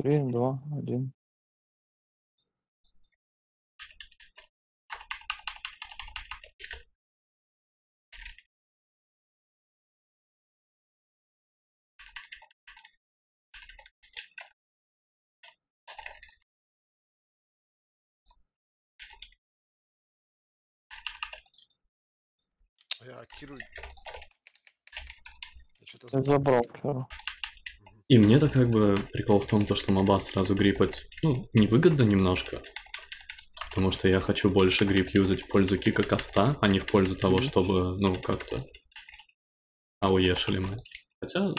Три, два, один. Я Киру... Я что-то забрал Киру. И мне-то как бы прикол в том, то, что моба сразу грипать, ну, невыгодно немножко. Потому что я хочу больше грип юзать в пользу кика коста, а не в пользу того, чтобы, ну, как-то ауешили мы. Хотя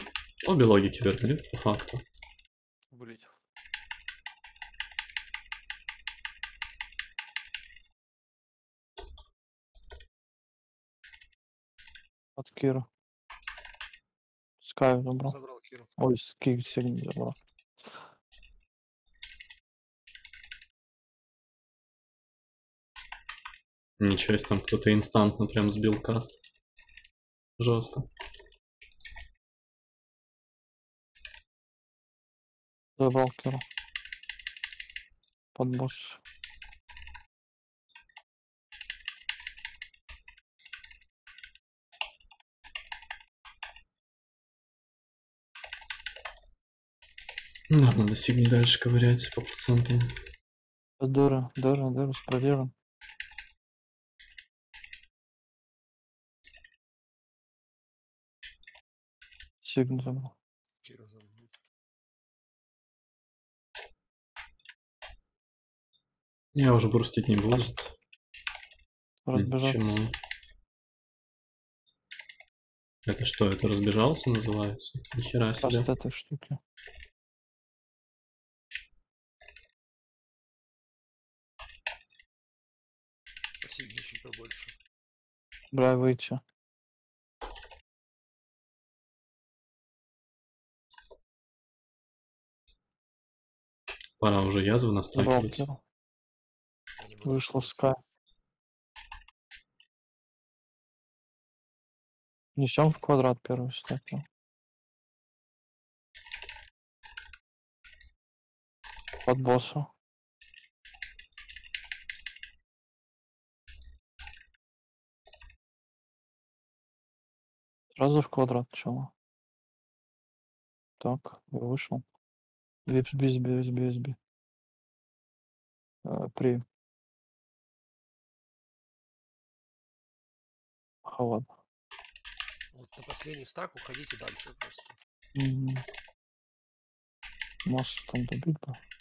обе логики верны, по факту. Блять. От Кира. Скай забрал. Киру. Ой, скик сильно забрал. Ничего себе, там кто-то инстантно прям сбил каст. Жестко. Забрал Киру. Под Ладно, надо сигни дальше ковырять по процентам. Дыра, дыра, дыра с провером. Сигн забрал. Киру забрал. Я уже брустить не буду. Разбежал. Почему? Это что, это разбежался называется? Нихера себе. Пост этой штуки. Чуть побольше. Бля, выйти. Пора уже язву настакивать. Пользоваться. Скай. Несем в квадрат первый стаки. Под босса. Сразу в квадрат чего? Так, я вышел. Випс, би, сби, сби, сби. Э, При. Халат. Вот на последний стак уходите дальше просто. Мгм. Мост там добить бы. Что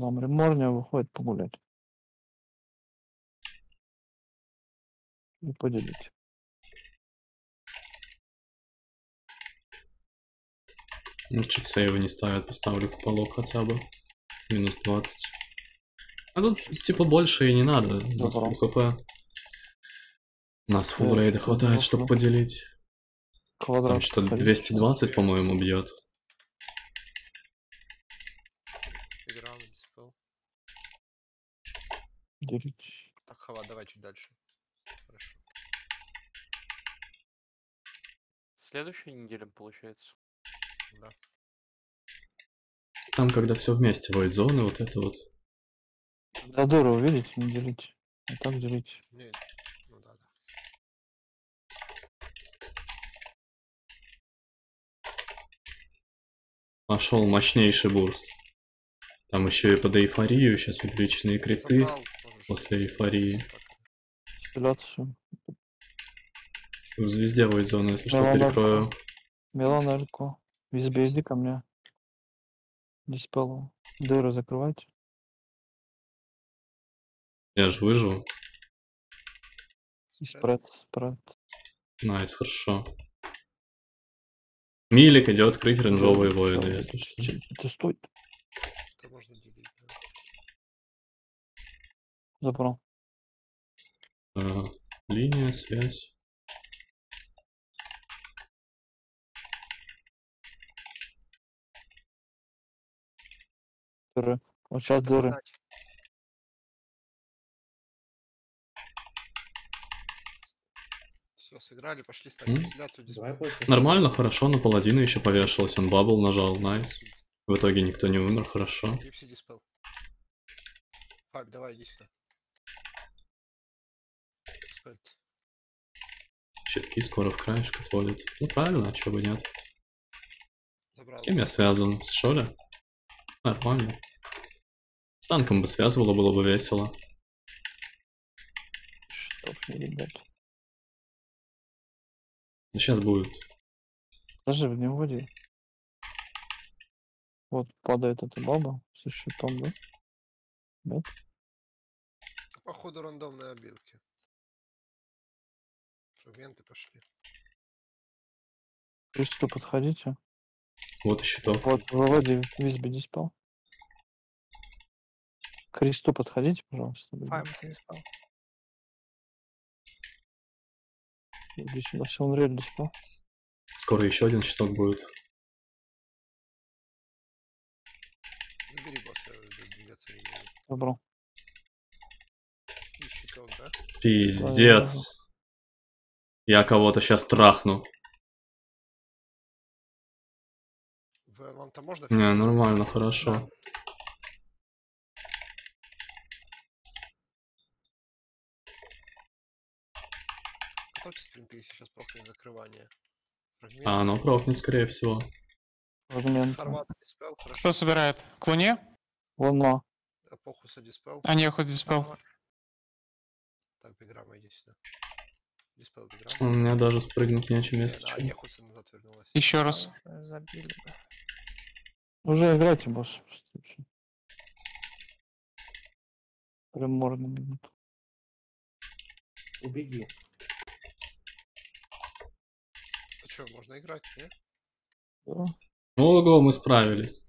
там, реморня выходит погулять. И поделить. Ну, чуть сейвы не ставят, поставлю куполок хотя бы. Минус 20. А тут типа больше и не надо. У нас фул хп. У нас фул Да, рейда да, хватает, чтобы поделить. Квадрат. Там что, ходить. 220, по-моему, бьет. 9. Так, Хава, давай чуть дальше. Хорошо. Следующей неделе, получается. Да. Там, когда все вместе, войд зоны, вот это вот. Да, здорово, видите, не делите. А там делить. Нет. Ну да, да. Пошел мощнейший бурст. Там еще и под эйфорию сейчас увеличенные криты. Собрал после эйфории. Стреляться. В звезде void зоны, если что, перекрою. Милан Элько. Визбе иди ко мне. Диспел. Дыры закрывать. Я же выживу. Спред, спред. Найс, хорошо. Милик идет крыть рейнджовые Всё, воиды, если что. Ч- Ты стой. Это можно делить. да. Забрал. А, линия, связь. Дыры. Вот сейчас дыры. Все, сыграли, пошли ставить после. Нормально, хорошо, на паладина еще повешалось, он бабл нажал, найс. В итоге никто не умер, хорошо. Фаб, давай, иди сюда. Щитки скоро в краешек отводят. Ну правильно, а чего бы нет. Забрал. С кем я связан? С Шоли? Нормально. С танком бы связывало, было бы весело. Чтоб не ребят. Сейчас будет. Даже в не вводи. Вот падает эта баба со щитом, да? Походу рандомные обилки. Фрагменты пошли. К кресту подходите. Вот и щиток. Вот, выводи визби диспел. К кресту подходите, пожалуйста. Файмс не спал. Иди сюда, все, он реально диспел. Скоро еще один щиток будет. Забери босса, э, двигаться не. Забрал. И щиток, да? Пиздец. Я кого-то сейчас трахну. Вам-то можно? Не, нормально, хорошо. Готовьте спринты, сейчас прохнет закрывание. Фрагмент. А, оно прохнет, скорее всего. Фрагмент. Диспел. Кто собирает? К Луне? Луна. Эпохуса диспел. А не, хоть диспел. Так, Биграма, иди сюда. У меня даже спрыгнуть нечем, Не, если назад вернулась. Еще раз. Уже Забили. Уже играйте, босс. Прям морно минут. Убеги. Ну что, можно играть, не? Да. Ого, мы справились.